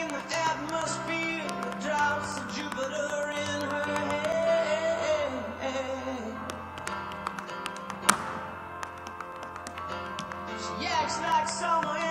in the atmosphere, the drops of Jupiter in her head. She acts like someone.